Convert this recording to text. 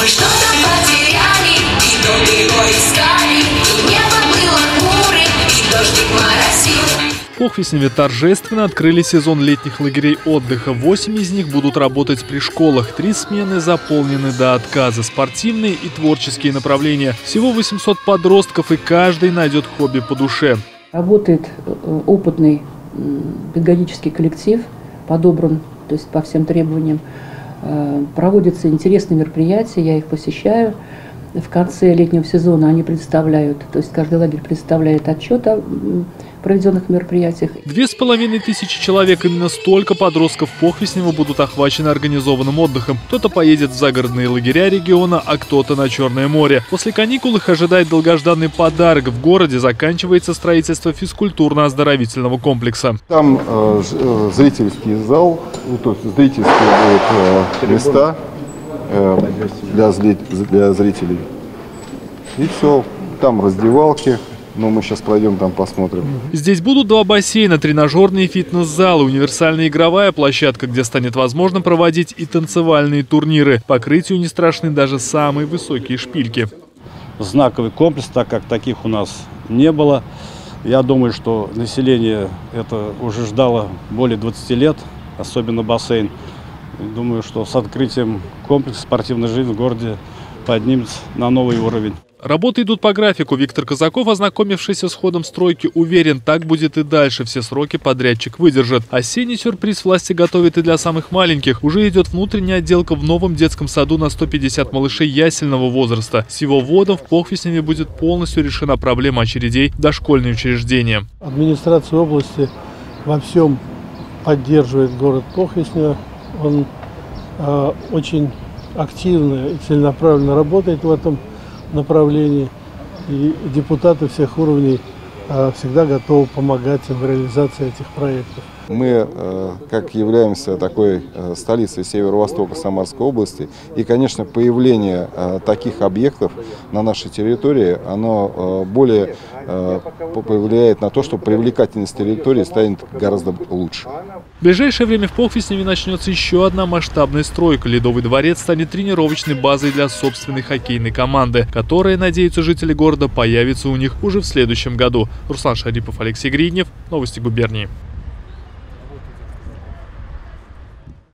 Мы что-то потеряли, и долго его искали, и небо было хмурым, и дождик моросил. В Похвесневе торжественно открыли сезон летних лагерей отдыха. Восемь из них будут работать при школах. Три смены заполнены до отказа. Спортивные и творческие направления. Всего 800 подростков, и каждый найдет хобби по душе. Работает э, опытный педагогический коллектив, подобран то есть по всем требованиям. Э, Проводятся интересные мероприятия, я их посещаю. В конце летнего сезона они представляют, то есть каждый лагерь представляет отчет о проведенных мероприятиях. Две с половиной тысячи человек, именно столько подростков Похвеснева будут охвачены организованным отдыхом. Кто-то поедет в загородные лагеря региона, а кто-то на Черное море. После каникул их ожидает долгожданный подарок. В городе заканчивается строительство физкультурно-оздоровительного комплекса. Там э, ж- э, зрительский зал, то есть зрительские будут, э, места э, для, для зрителей. И все. Там раздевалки. Но мы сейчас пройдем, там посмотрим. Здесь будут два бассейна, тренажерные фитнес-залы, универсальная игровая площадка, где станет возможно проводить и танцевальные турниры. Покрытию не страшны даже самые высокие шпильки. знаковый комплекс, так как таких у нас не было. Я думаю, что население это уже ждало более 20 лет, особенно бассейн. Думаю, что с открытием комплекса спортивной жизни в городе поднимется на новый уровень. Работы идут по графику. Виктор Казаков, ознакомившийся с ходом стройки, уверен, так будет и дальше. Все сроки подрядчик выдержит. Осенний сюрприз власти готовят и для самых маленьких. Уже идет внутренняя отделка в новом детском саду на 150 малышей ясельного возраста. С его вводом в Похвесневе будет полностью решена проблема очередей в дошкольные учреждения. Администрация области во всем поддерживает город Похвеснево. Он э, очень активно и целенаправленно работает в этом направлении. И депутаты всех уровней всегда готовы помогать им в реализации этих проектов. Мы, э, как являемся такой э, столицей северо-востока Самарской области, и, конечно, появление э, таких объектов на нашей территории, оно более повлияет на то, что привлекательность территории станет гораздо лучше. В ближайшее время в Похвесневе начнется еще одна масштабная стройка. Ледовый дворец станет тренировочной базой для собственной хоккейной команды, которая, надеются жители города, появится у них уже в следующем году. Руслан Шарипов, Алексей Гриднев. Новости губернии.